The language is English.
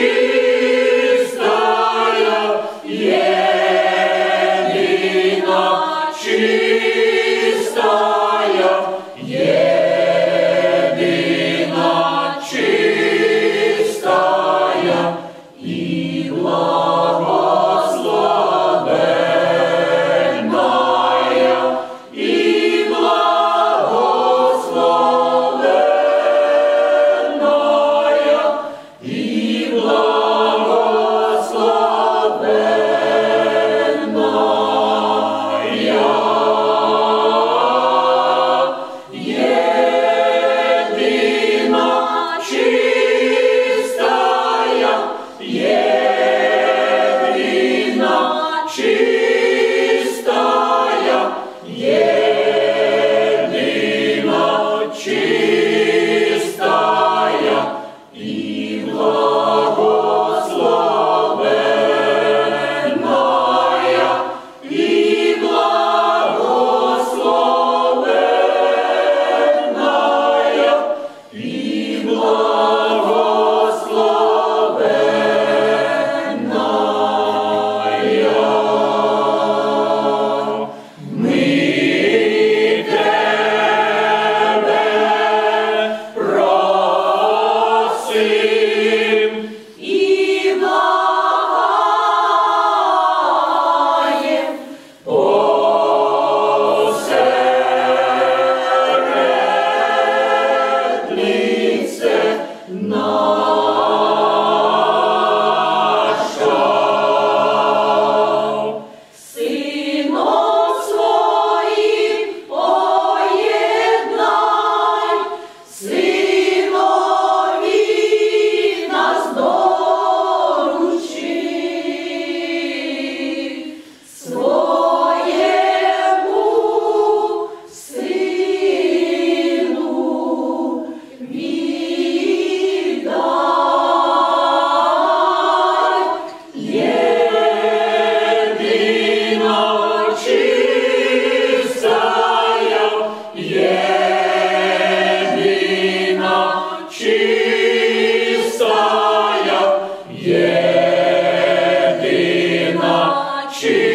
you. She